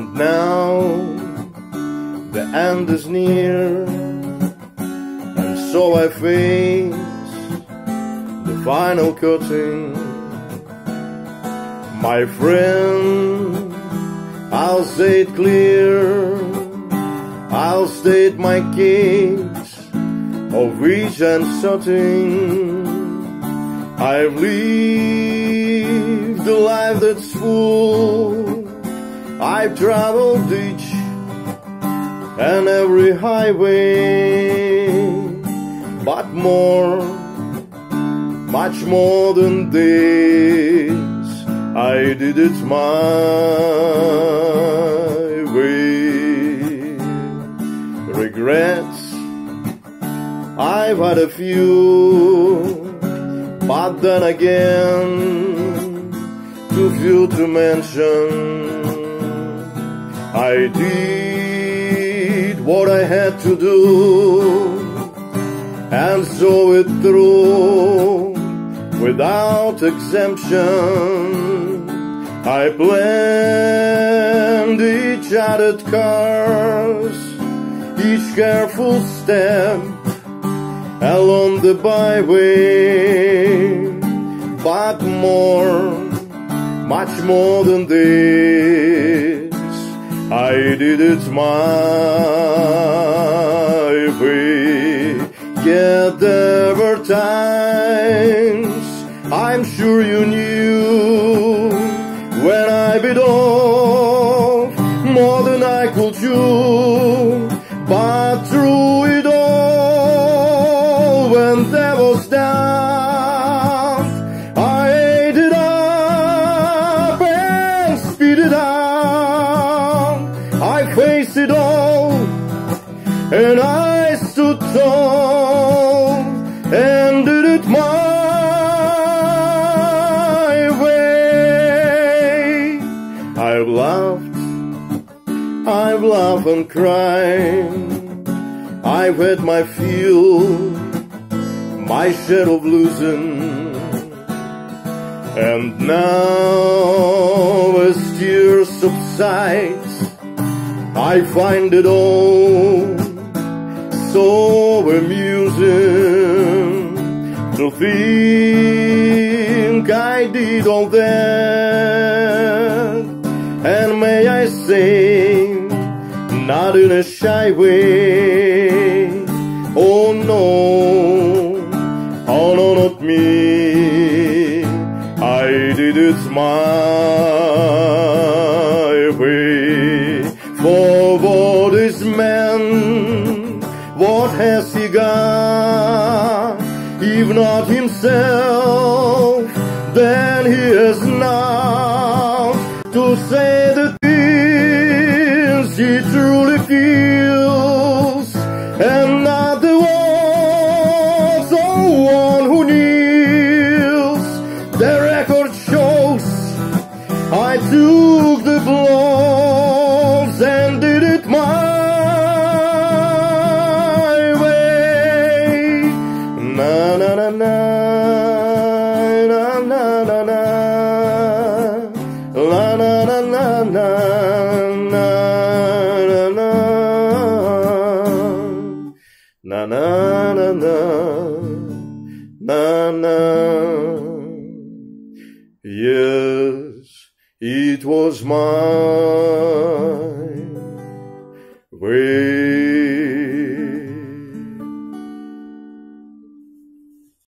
And now the end is near, and so I face the final curtain. My friend, I'll say it clear, I'll state my case of each and certain. I've lived a life that's full. I've traveled each and every highway, but more, much more than this, I did it my way. Regrets, I've had a few, but then again, too few to mention. I did what I had to do and saw it through without exemption. I planned each added cars, each careful step along the byway, but more, much more than this. It my way. Yet there were times I'm sure you knew when I bit off more than I could chew. I faced it all, and I stood tall and did it my way. I've laughed, I've laughed and cried. I've had my fill, my share of losing. And now as tears subside, I find it all so amusing to think I did all that. And may I say, not in a shy way, oh no, oh no, not me. I did it my has he got? If not himself, then he has not to say the things he truly feels, and not the words of one who kneels. The record shows I took the blows Na na na na. Na na na na. La na na na na. Na na na. Na na na na. Na na. Yes, it was my